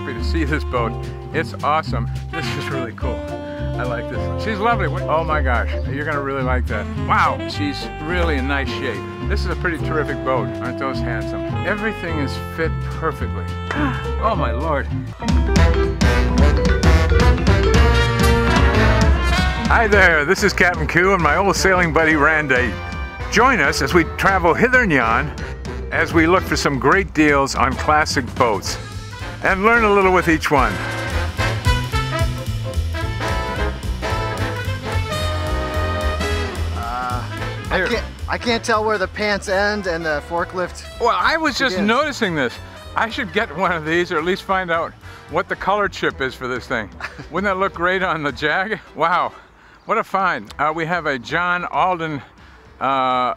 happy to see this boat. It's awesome. This is really cool. I like this. She's lovely. Oh my gosh, you're gonna really like that. Wow, she's really in nice shape. This is a pretty terrific boat. Aren't those handsome? Everything is fit perfectly. Oh my lord. Hi there, this is Captain Q and my old sailing buddy Randy. Join us as we travel hither and yon as we look for some great deals on classic boats and learn a little with each one. I can't, I can't tell where the pants end and the forklift. Well, I was just begins. noticing this. I should get one of these or at least find out what the color chip is for this thing. Wouldn't that look great on the Jag? Wow, what a find. Uh, we have a John Alden uh,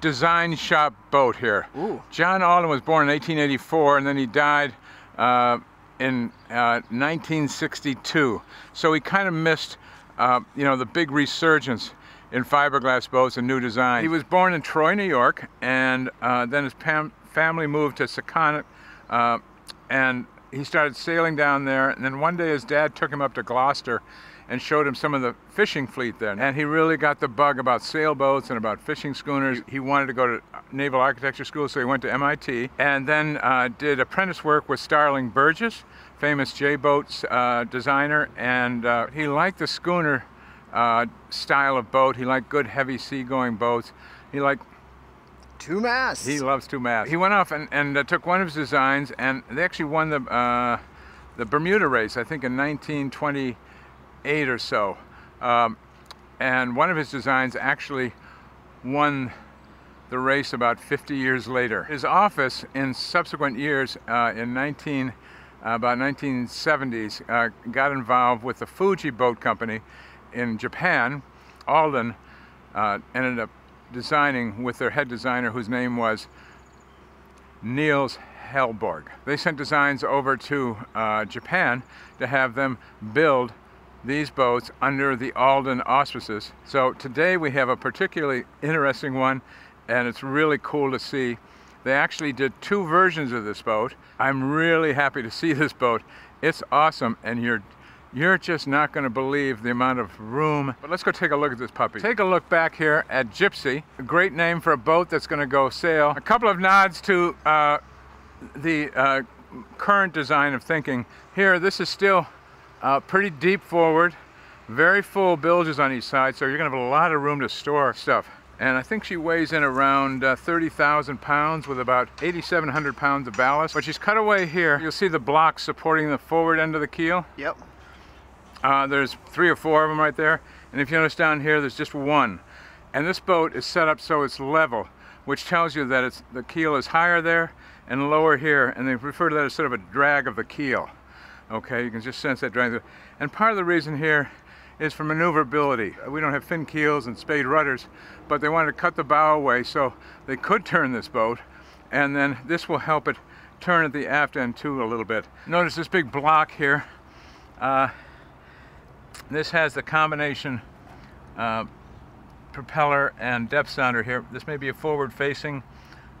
design shop boat here. Ooh. John Alden was born in 1884 and then he died uh, in uh, 1962. So he kind of missed, uh, you know, the big resurgence in fiberglass boats and new design. He was born in Troy, New York, and uh, then his family moved to uh, and he started sailing down there. And then one day his dad took him up to Gloucester and showed him some of the fishing fleet there. And he really got the bug about sailboats and about fishing schooners. He wanted to go to Naval Architecture School, so he went to MIT and then uh, did apprentice work with Starling Burgess, famous J-boats uh, designer. And uh, he liked the schooner uh, style of boat. He liked good heavy seagoing boats. He liked Two masts. he loves two masts. He went off and, and uh, took one of his designs, and they actually won the uh, the Bermuda race, I think in 1928 or so. Um, and one of his designs actually won the race about 50 years later. His office in subsequent years, uh, in 19 uh, about 1970s, uh, got involved with the Fuji Boat Company in Japan. Alden uh, ended up designing with their head designer, whose name was Niels Helleberg. They sent designs over to uh, Japan to have them build these boats under the Alden auspices. So today we have a particularly interesting one, and it's really cool to see. They actually did two versions of this boat. I'm really happy to see this boat. It's awesome, and you're you're just not going to believe the amount of room. But let's go take a look at this puppy. Take a look back here at Gypsy, a great name for a boat that's going to go sail. A couple of nods to uh, the uh, current design of thinking. Here, this is still uh, pretty deep forward, very full bilges on each side, so you're going to have a lot of room to store stuff. And I think she weighs in around uh, 30,000 pounds with about 8,700 pounds of ballast. But she's cut away here. You'll see the blocks supporting the forward end of the keel. Yep. Uh, there's three or four of them right there. And if you notice down here, there's just one. And this boat is set up so it's level, which tells you that it's, the keel is higher there and lower here. And they refer to that as sort of a drag of the keel. Okay, you can just sense that drag. And part of the reason here is for maneuverability. We don't have fin keels and spade rudders, but they wanted to cut the bow away so they could turn this boat. And then this will help it turn at the aft end too a little bit. Notice this big block here. Uh, this has the combination uh, propeller and depth sounder here. This may be a forward facing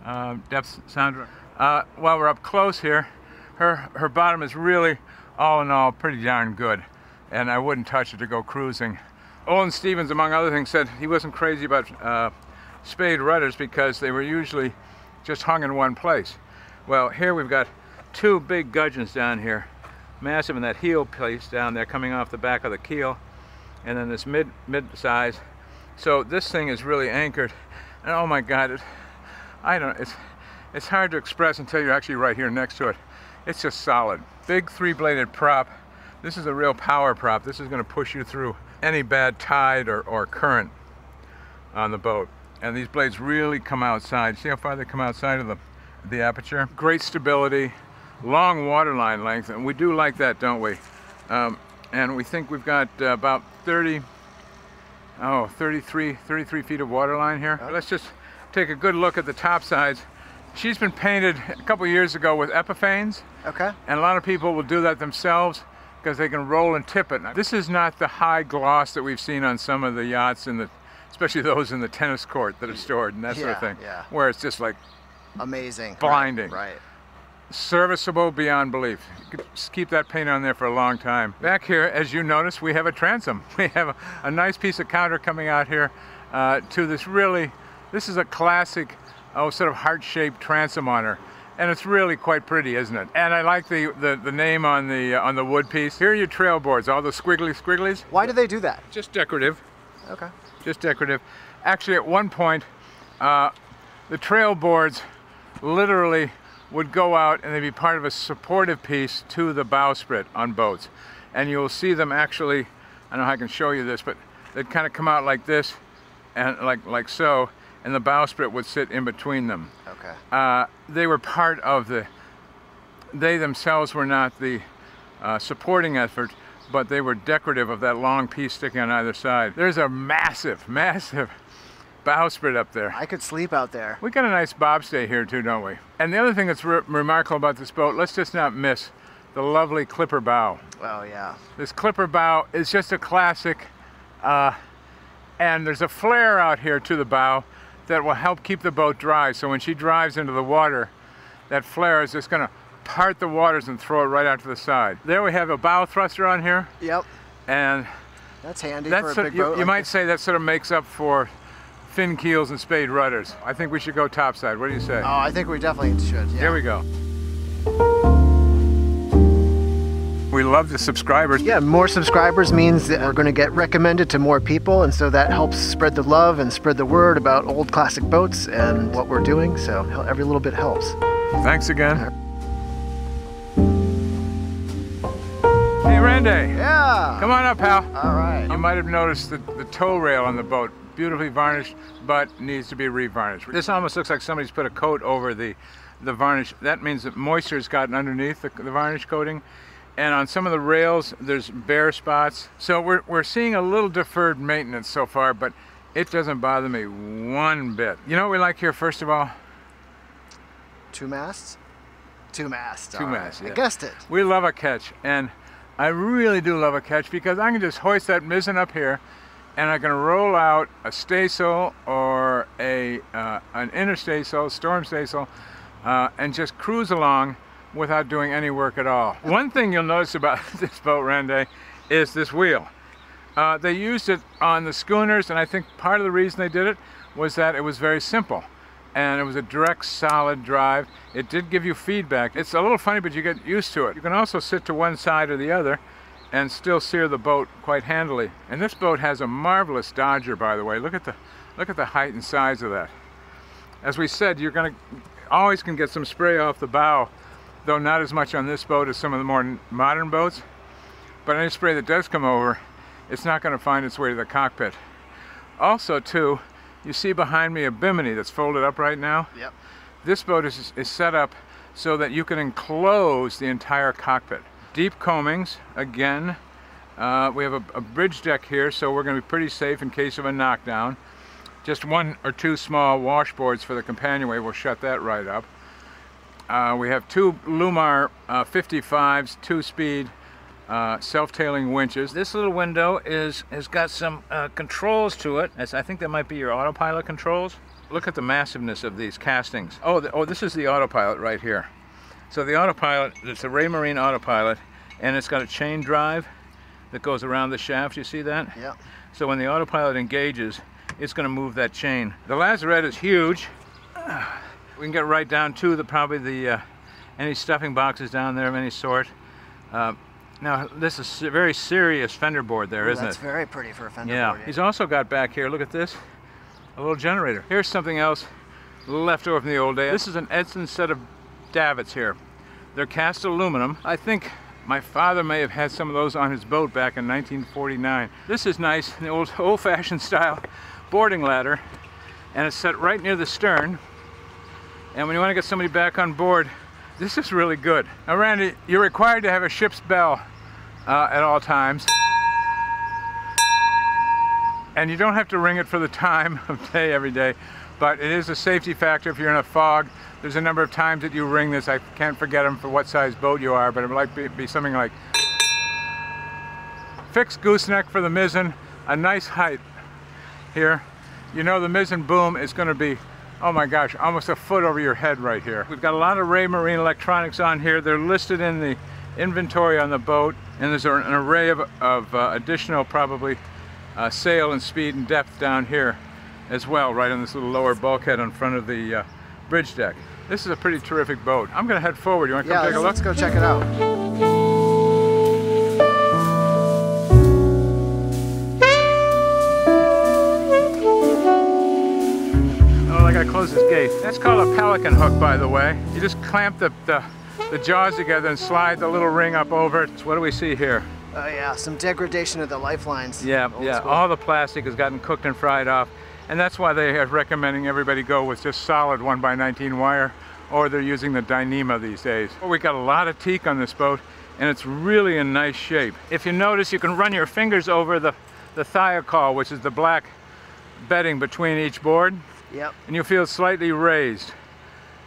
uh, depth sounder. Uh, while we're up close here, her, her bottom is really, all in all, pretty darn good. And I wouldn't touch it to go cruising. Olin Stephens, among other things, said he wasn't crazy about uh, spade rudders because they were usually just hung in one place. Well, here we've got two big gudgeons down here massive in that heel place down there coming off the back of the keel and then this mid mid size so this thing is really anchored and oh my god it, I don't it's it's hard to express until you're actually right here next to it it's just solid. Big three-bladed prop. This is a real power prop. This is going to push you through any bad tide or, or current on the boat. And these blades really come outside. See how far they come outside of the the aperture? Great stability long waterline length, and we do like that, don't we? Um, and we think we've got uh, about 30, oh, 33, 33 feet of waterline here. Let's just take a good look at the top sides. She's been painted a couple years ago with Epifanes, Okay. and a lot of people will do that themselves because they can roll and tip it. Now, this is not the high gloss that we've seen on some of the yachts in the, especially those in the tennis court that are stored and that sort of thing, yeah. where it's just like Amazing. Right, Blinding. Right. serviceable beyond belief. You could just keep that paint on there for a long time. Back here, as you notice, we have a transom. We have a, a nice piece of counter coming out here uh, to this really, this is a classic, oh, sort of heart-shaped transom on her. And it's really quite pretty, isn't it? And I like the, the, the name on the, uh, on the wood piece. Here are your trail boards, all the squiggly squigglies. Why do they do that? Just decorative Okay. just decorative. Actually, at one point, uh, the trail boards literally would go out and they'd be part of a supportive piece to the bowsprit on boats. And you'll see them actually, I don't know how I can show you this, but they'd kind of come out like this and like, like so, and the bowsprit would sit in between them. Okay. Uh, they were part of the, they themselves were not the uh, supporting effort, but they were decorative of that long piece sticking on either side. There's a massive, massive bowsprit up there. I could sleep out there. We got a nice bobstay here too, don't we? And the other thing that's re remarkable about this boat, let's just not miss the lovely clipper bow. Oh yeah. This clipper bow is just a classic, uh, and there's a flare out here to the bow that will help keep the boat dry. So when she drives into the water, that flare is just gonna part the waters and throw it right out to the side. There we have a bow thruster on here, Yep. and That's handy that's for a big you, boat. you like might this. say that sort of makes up for fin keels and spade rudders. I think we should go topside. What do you say? Oh, I think we definitely should. Yeah. Here we go. We love the subscribers. Yeah, more subscribers means that we're going to get recommended to more people, and so that helps spread the love and spread the word about old classic boats and what we're doing. So every little bit helps. Thanks again. Hey, Randy. Yeah. Come on up, pal. All right. You might have noticed the, the toe rail on the boat, beautifully varnished, but needs to be revarnished. This almost looks like somebody's put a coat over the, the varnish. That means that moisture's gotten underneath the, the varnish coating. And on some of the rails, there's bare spots. So we're, we're seeing a little deferred maintenance so far, but it doesn't bother me one bit. You know what we like here, first of all? Two masts. Two masts. Two all right. masts, I yeah. guessed it. We love a ketch, and I really do love a ketch because I can just hoist that mizzen up here, and I can roll out a staysail or a uh, an inner staysail, storm staysail, uh, and just cruise along without doing any work at all. One thing you'll notice about this boat, Randy, is this wheel. Uh, they used it on the schooners, and I think part of the reason they did it was that it was very simple. And it was a direct, solid drive. It did give you feedback. It's a little funny, but you get used to it. You can also sit to one side or the other and still steer the boat quite handily. And this boat has a marvelous dodger, by the way. Look at the, look at the height and size of that. As we said, you're gonna always can get some spray off the bow, though not as much on this boat as some of the more modern boats. But any spray that does come over, it's not going to find its way to the cockpit. Also, too, you see behind me a bimini that's folded up right now. Yep. This boat is, is set up so that you can enclose the entire cockpit. Deep coamings, again. Uh, we have a, a bridge deck here, so we're going to be pretty safe in case of a knockdown. Just one or two small washboards for the companionway will shut that right up. Uh, we have two Lewmar uh, 55s, two-speed uh, self-tailing winches. This little window is has got some uh, controls to it. As I think that might be your autopilot controls. Look at the massiveness of these castings. Oh, the, oh, this is the autopilot right here. So the autopilot, it's a Raymarine autopilot, and it's got a chain drive that goes around the shaft. You see that? Yep. So when the autopilot engages, it's going to move that chain. The lazarette is huge. We can get right down to the probably the uh, any stuffing boxes down there of any sort. Uh, now this is a very serious fender board there, Ooh, not that's it? That's very pretty for a fender Yeah. board. He's also got back here. Look at this, a little generator. Here's something else left over from the old days. This is an Edson set of davits here. They're cast aluminum. I think my father may have had some of those on his boat back in 1949. This is nice, the old old-fashioned style boarding ladder, and it's set right near the stern. And when you want to get somebody back on board, this is really good. Now, Randy, you're required to have a ship's bell uh, at all times. And you don't have to ring it for the time of day every day, but it is a safety factor if you're in a fog. There's a number of times that you ring this. I can't forget them for what size boat you are, but it might be, be something like fixed gooseneck for the mizzen, a nice height here. You know the mizzen boom is going to be oh my gosh, almost a foot over your head right here. We've got a lot of Raymarine electronics on here. They're listed in the inventory on the boat, and there's an array of, of uh, additional probably uh, sail and speed and depth down here as well, right on this little lower bulkhead in front of the uh, bridge deck. This is a pretty terrific boat. I'm gonna head forward. You wanna come yeah, take a look? let's go check it out. That's called a pelican hook, by the way. You just clamp the, the, the jaws together and slide the little ring up over it. So what do we see here? Oh yeah, some degradation of the lifelines. Yeah, Old yeah. school. All the plastic has gotten cooked and fried off, and that's why they are recommending everybody go with just solid one by 19 wire, or they're using the Dyneema these days. We got a lot of teak on this boat, and it's really in nice shape. If you notice, you can run your fingers over the the Thiokol, which is the black bedding between each board, Yep. and you'll feel slightly raised.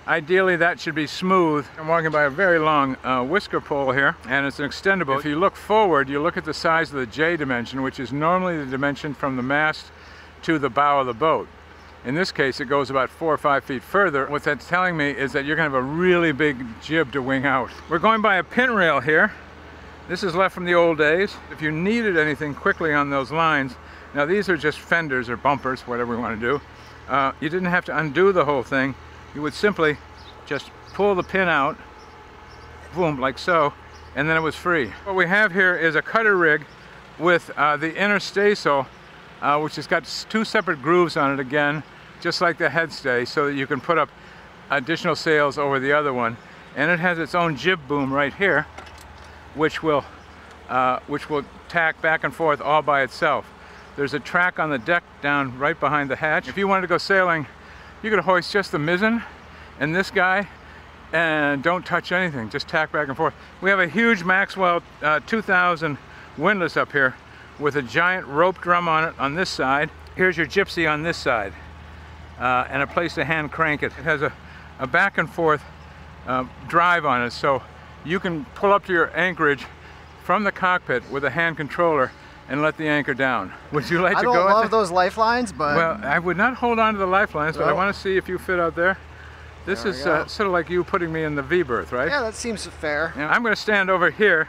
Ideally, that should be smooth. I'm walking by a very long uh, whisker pole here, and it's an extendable. If you look forward, you look at the size of the J dimension, which is normally the dimension from the mast to the bow of the boat. In this case, it goes about four or five feet further. What that's telling me is that you're gonna have a really big jib to wing out. We're going by a pin rail here. This is left from the old days. If you needed anything quickly on those lines, now these are just fenders or bumpers, whatever we want to do. Uh, you didn't have to undo the whole thing. You would simply just pull the pin out, boom, like so, and then it was free. What we have here is a cutter rig with uh, the inner staysail, uh, which has got two separate grooves on it again, just like the headstay, so that you can put up additional sails over the other one. And it has its own jib boom right here, which will uh, which will tack back and forth all by itself. There's a track on the deck down right behind the hatch. If you wanted to go sailing, you could hoist just the mizzen and this guy and don't touch anything, just tack back and forth. We have a huge Maxwell uh, 2000 windlass up here with a giant rope drum on it on this side. Here's your gypsy on this side uh, and a place to hand crank it. It has a, a back and forth uh, drive on it so you can pull up to your anchorage from the cockpit with a hand controller and let the anchor down. Would you like I to don't go? at love that? those lifelines, but Well, I would not hold on to the lifelines, but I want to see if you fit out there. This There is uh, sort of like you putting me in the V berth, right? yeah, that seems fair. Now, I'm going to stand over here,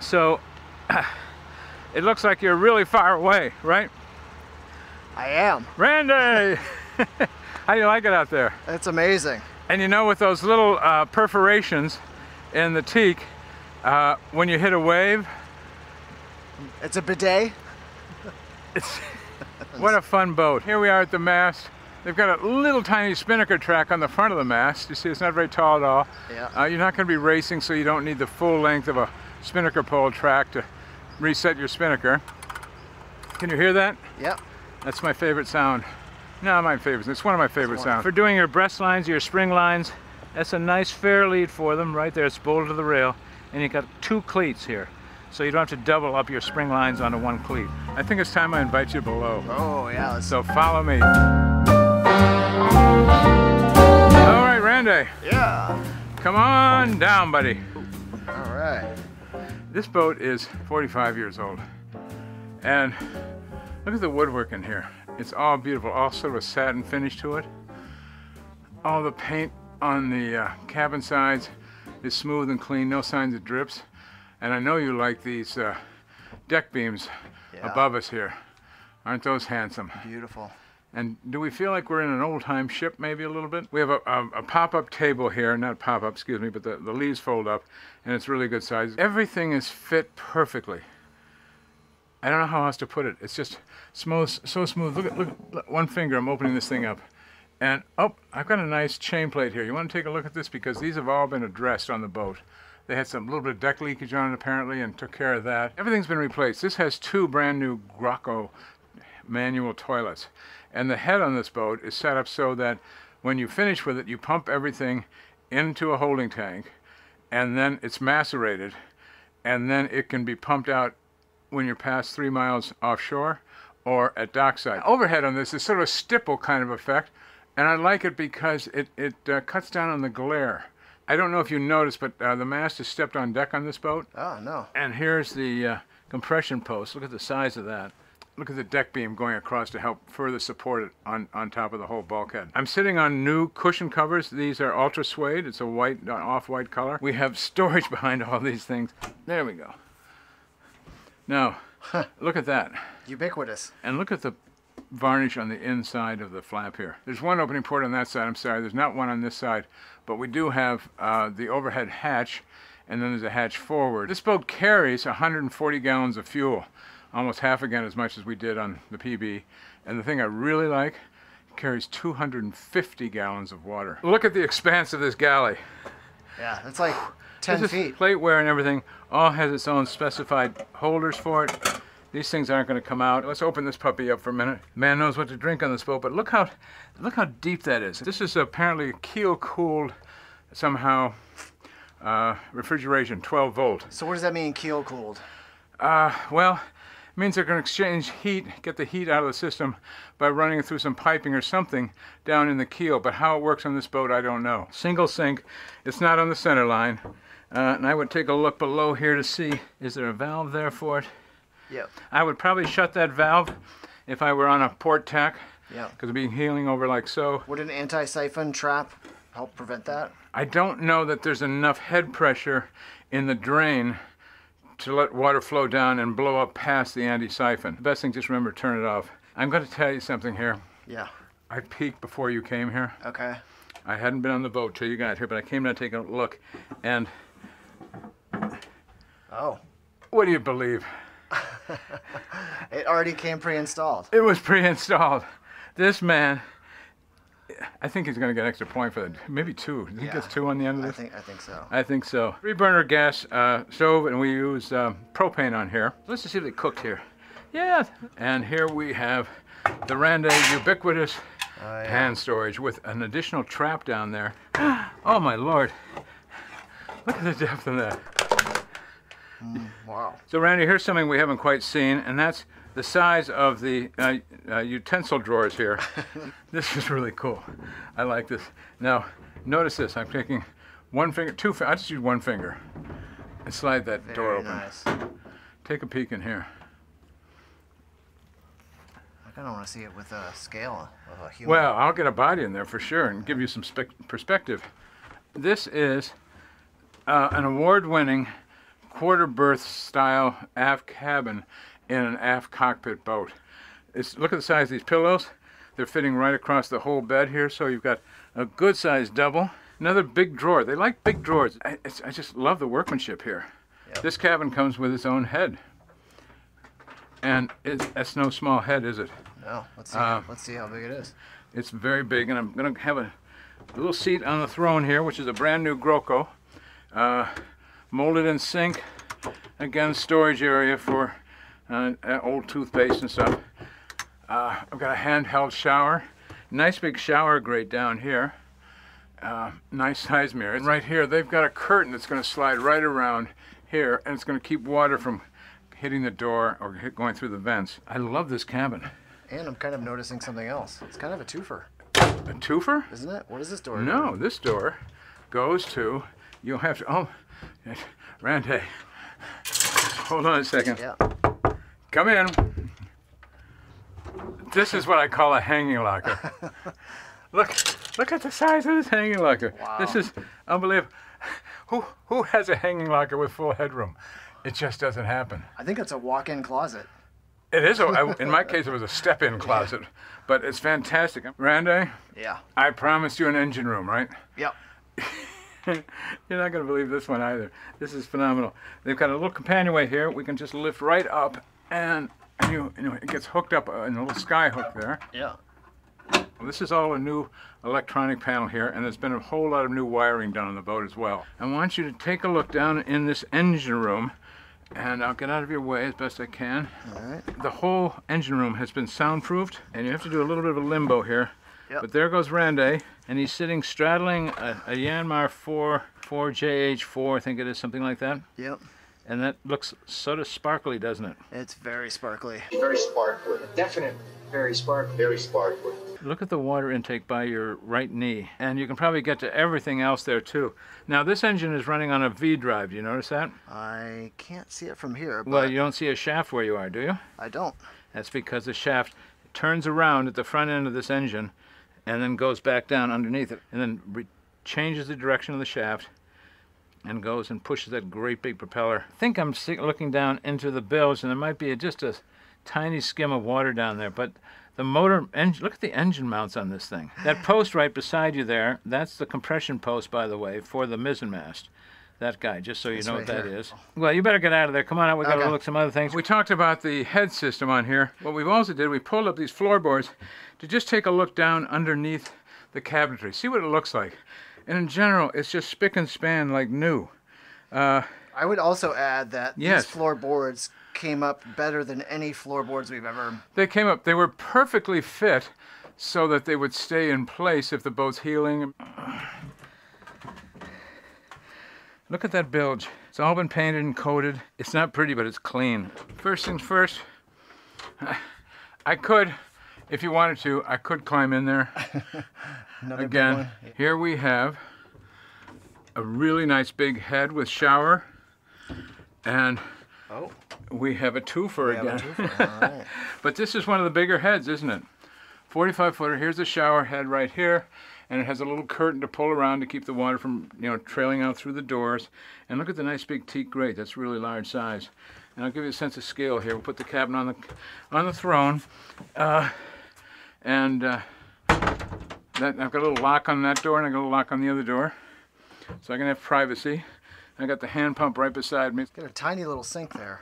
so it looks like you're really far away, right? I am. Randy! How do you like it out there? It's amazing. And you know, with those little uh, perforations in the teak, uh, when you hit a wave, It's a bidet. It's what a fun boat. Here we are at the mast. They've got a little tiny spinnaker track on the front of the mast. You see, it's not very tall at all. Yeah. Uh, you're not going to be racing, so you don't need the full length of a spinnaker pole track to reset your spinnaker. Can you hear that? Yep. That's my favorite sound. No, my favorite. It's one of my favorite sounds. For doing your breast lines, your spring lines, that's a nice fair lead for them right there. It's bolted to the rail, and you've got two cleats here, so you don't have to double up your spring lines onto one cleat. I think it's time I invite you below. Oh yeah. Let's, So follow me. All right, Randy, yeah. come on down, buddy. All right. This boat is 45 years old. And look at the woodwork in here. It's all beautiful, all sort of a satin finish to it. All the paint on the uh, cabin sides is smooth and clean, no signs of drips. And I know you like these uh, deck beams Yeah. above us here. Aren't those handsome? Beautiful. And do we feel like we're in an old time ship maybe a little bit? We have a, a, a pop up table here, not pop up, excuse me, but the, the leaves fold up and it's really good size. Everything is fit perfectly. I don't know how else to put it. It's just smooth, so smooth. Look at, look, look, one finger, I'm opening this thing up. And, oh, I've got a nice chain plate here. You want to take a look at this? Because these have all been addressed on the boat. They had some little bit of deck leakage on it apparently and took care of that. Everything's been replaced. This has two brand new Groco manual toilets. And the head on this boat is set up so that when you finish with it, you pump everything into a holding tank and then it's macerated and then it can be pumped out when you're past three miles offshore or at dockside. Overhead on this is sort of a stipple kind of effect and I like it because it, it uh, cuts down on the glare. I don't know if you noticed, but uh, the mast is stepped on deck on this boat. Oh no. And here's the uh, compression post. Look at the size of that. look at the deck beam going across to help further support it on, on top of the whole bulkhead. I'm sitting on new cushion covers. These are ultra suede. It's a white, uh, off-white color. We have storage behind all these things. There we go. Now, look at that. Ubiquitous. And look at the varnish on the inside of the flap here. There's one opening port on that side, I'm sorry, there's not one on this side, but we do have uh, the overhead hatch, and then there's a hatch forward. This boat carries 140 gallons of fuel, almost half again as much as we did on the PB. And the thing I really like, carries 250 gallons of water. Look at the expanse of this galley. Yeah, it's like 10 this feet. Plateware and everything all has its own specified holders for it. These things aren't going to come out. Let's open this puppy up for a minute. Man knows what to drink on this boat, but look how, look how deep that is. This is apparently keel cooled somehow uh, refrigeration, 12 volt. So what does that mean, keel cooled? Uh, well, it means they're going to exchange heat, get the heat out of the system by running it through some piping or something down in the keel. But how it works on this boat, I don't know. Single sink. It's not on the center line. Uh, and I would take a look below here to see, is there a valve there for it? Yep. I would probably shut that valve if I were on a port tack. Yeah. Because it'd be heeling over like so. Would an anti-siphon trap help prevent that? I don't know that there's enough head pressure in the drain to let water flow down and blow up past the anti-siphon. The best thing, just remember, to turn it off. I'm going to tell you something here. Yeah. I peeked before you came here. Okay. I hadn't been on the boat till you got here, but I came to take a look. And Oh. what do you believe? It already came pre-installed. It was pre-installed. This man, I think he's going to get an extra point for that. Maybe two. Think Yeah. gets two on the end of this. I think I think so. I think so. Three burner gas uh, stove, and we use um, propane on here. Let's just see if they cooked here. Yeah. And here we have the Randy ubiquitous Oh, yeah. pan storage with an additional trap down there. Oh my lord. Look at the depth of that. Wow. So Randy, here's something we haven't quite seen, and that's the size of the uh, uh, utensil drawers here. this is really cool. I like this. Now, notice this. I'm taking one finger, two fingers. I just use one finger and slide that door Very open. nice. Take a peek in here. I kind of want to see it with a scale of a human. Well, I'll get a body in there for sure and give you some spec- perspective. This is uh, an award-winning quarter berth style aft cabin in an aft cockpit boat. It's, look at the size of these pillows. They're fitting right across the whole bed here, so you've got a good sized double. Another big drawer. They like big drawers. I, it's, I just love the workmanship here. Yep. This cabin comes with its own head. And it's, that's no small head, is it? no, let's see. uh, let's see how big it is. It's very big, and I'm going to have a little seat on the throne here, which is a brand new Groco. Uh, molded in sink. Again, storage area for uh, uh, old toothpaste and stuff. Uh, I've got a handheld shower. Nice big shower grate down here. Uh, nice size mirror. And right here, they've got a curtain that's going to slide right around here, and it's going to keep water from hitting the door or hit, going through the vents. I love this cabin. And I'm kind of noticing something else. It's kind of a twofer, A twofer? isn't it? What is this door? No, this door goes to. You'll have to. Oh, Randy. Hold on a second. Yeah. Come in. This is what I call a hanging locker. look, look at the size of this hanging locker. Wow. This is unbelievable. Who who has a hanging locker with full headroom? It just doesn't happen. I think it's a walk-in closet. It is. A, I- in my case, it was a step-in closet, but it's fantastic. Randy, Yeah. I promised you an engine room, right? Yep. You're not going to believe this one either. This is phenomenal. They've got a little companionway here. We can just lift right up, and you, you know, it gets hooked up uh, in a little sky hook there. Yeah. Well, this is all a new electronic panel here, and there's been a whole lot of new wiring done on the boat as well. I want you to take a look down in this engine room, and I'll get out of your way as best I can. All right. The whole engine room has been soundproofed, and you have to do a little bit of a limbo here. Yep. But there goes Randy, and he's sitting straddling a, a Yanmar 4, 4JH4, I think it is, something like that. Yep. And that looks sort of sparkly, doesn't it? It's very sparkly. Very sparkly. Definite, very sparkly. Very sparkly. Look at the water intake by your right knee, and you can probably get to everything else there too. Now this engine is running on a V drive. Do you notice that? I can't see it from here, but Well, you don't see a shaft where you are, do you? I don't. That's because the shaft turns around at the front end of this engine and then goes back down underneath it and then re- changes the direction of the shaft and goes and pushes that great big propeller. I think I'm looking down into the bilge and there might be a, just a tiny skim of water down there, but the motor engine, look at the engine mounts on this thing. That post right beside you there, that's the compression post, by the way, for the mizzen mast. That guy, just so you It's know right what that here. is. Well, you better get out of there. Come on out. We got to Okay. look at some other things. We talked about the head system on here. What we've also did, we pulled up these floorboards to just take a look down underneath the cabinetry, see what it looks like. And in general, it's just spick and span like new. Uh, I would also add that Yes. these floorboards came up better than any floorboards we've ever. They came up, they were perfectly fit so that they would stay in place if the boat's heeling. Look at that bilge. It's all been painted and coated. It's not pretty, but it's clean. First things first, I could, if you wanted to, I could climb in there. Again, here we have a really nice big head with shower. And Oh, we have a twofer we have a again. twofer. Right. But this is one of the bigger heads, isn't it? 45 footer. Here's the shower head right here, and it has a little curtain to pull around to keep the water from, you know, trailing out through the doors. And look at the nice big teak grate. That's really large size. And I'll give you a sense of scale here. We'll put the cabin on the on the throne, uh, and uh, that I've got a little lock on that door, and I've got a little lock on the other door, so I can have privacy. I got the hand pump right beside me. It's Got a tiny little sink there.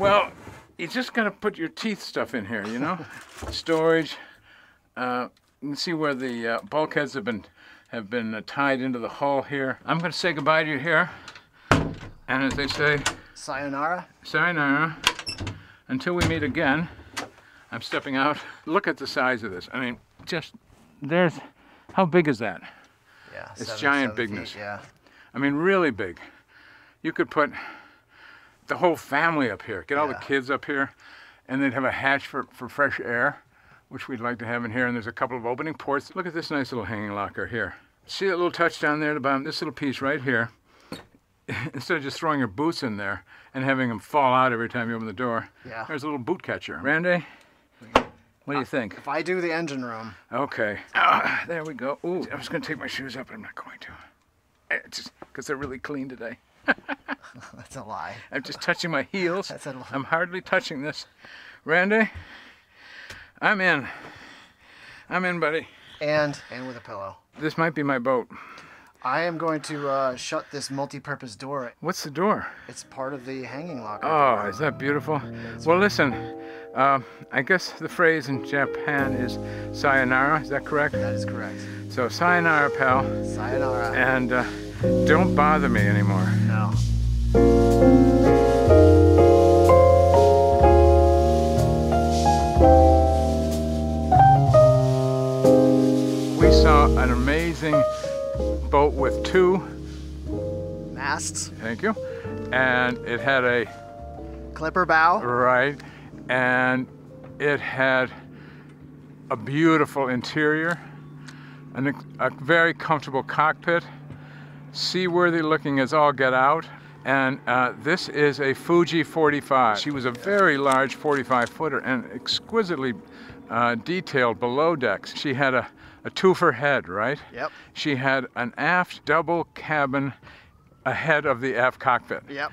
Well, you just gotta put your teeth stuff in here, you know. Storage. Uh, you can see where the uh, bulkheads have been have been uh, tied into the hull here. I'm gonna say goodbye to you here, and as they say, Sayonara. sayonara. Until we meet again. I'm stepping out. Look at the size of this. I mean, just there's how big is that? Yeah. It's seven- giant seven feet, bigness. Yeah. I mean, really big. You could put the whole family up here, get all the kids up here, and they'd have a hatch for, for fresh air, which we'd like to have in here. And there's a couple of opening ports. Look at this nice little hanging locker here. See that little touch down there at the bottom? This little piece right here. Instead of just throwing your boots in there and having them fall out every time you open the door, Yeah. there's a little boot catcher. Randy, what do you think? If I do the engine room, Okay. There we go. Ooh, I was going to take my shoes up, but I'm not going to. Eh, Just because they're really clean today. that's a lie. I'm just touching my heels. That's a lie. I'm hardly touching this. Randy, I'm in. I'm in, buddy. And and with a pillow. This might be my boat. I am going to uh, shut this multi-purpose door. What's the door? It's part of the hanging locker. Oh, is that beautiful? Well, listen. Uh, I guess the phrase in Japan is sayonara. Is that correct? That is correct. So sayonara, pal, Sayonara. and uh, don't bother me anymore. no. Saw an amazing boat with two, Masts. thank you, and it had a Clipper bow. right, and it had a beautiful interior, and a, a very comfortable cockpit, seaworthy looking as all get out. And uh, this is a Fuji 45. She was a very large 45 footer and exquisitely uh, detailed below decks. She had a, a twofer head, right? Yep. She had an aft double cabin ahead of the aft cockpit Yep.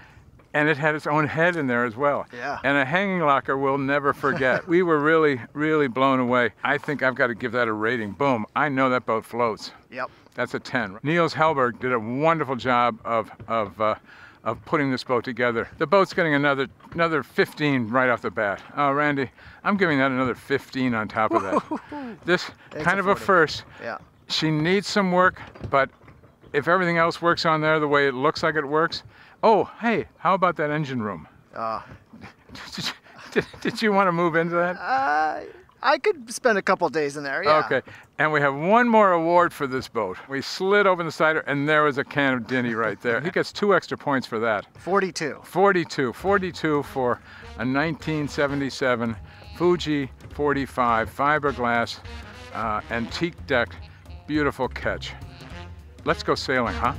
and it had its own head in there as well. Yeah. And a hanging locker we'll never forget. we were really, really blown away. I think I've got to give that a rating. Boom. I know that boat floats. Yep. That's a 10. Niels Helleberg did a wonderful job of, of, uh, of putting this boat together. The boat's getting another, another 15 right off the bat. Oh, Randy, I'm giving that another 15 on top of that. this It's kind a of a first. Yeah. She needs some work, but if everything else works on there the way it looks like it works, oh, hey, how about that engine room? Uh, Did you, did, did you want to move into that? uh, I could spend a couple days in there. Yeah. Okay, and we have one more award for this boat. We slid over the cider, and there was a can of Dinny right there. He gets two extra points for that. 42. 42, 42 for a 1977 Fuji 45 fiberglass uh, antique deck, beautiful ketch. Let's go sailing, huh?